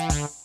Bye.